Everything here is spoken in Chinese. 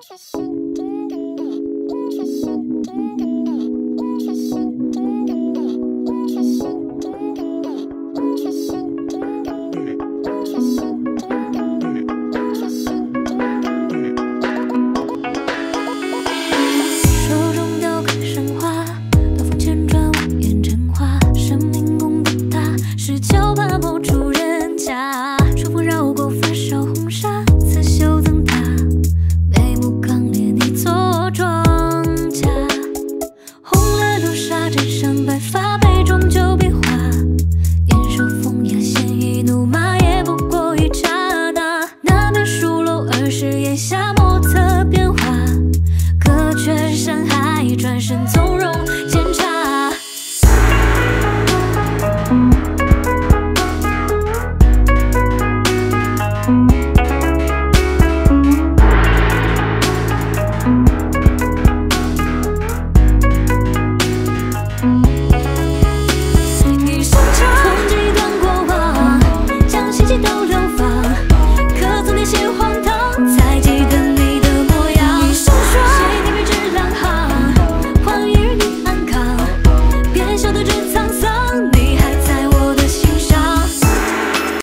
手中雕刻神话，刀锋千转，蜿蜒成画。神明宫的大石桥，爬不出人家。枕上白发，杯中酒比划。年少风雅，鲜衣怒马，也不过一刹那。难免疏漏儿时檐下莫测变化，隔绝山海，转身从容。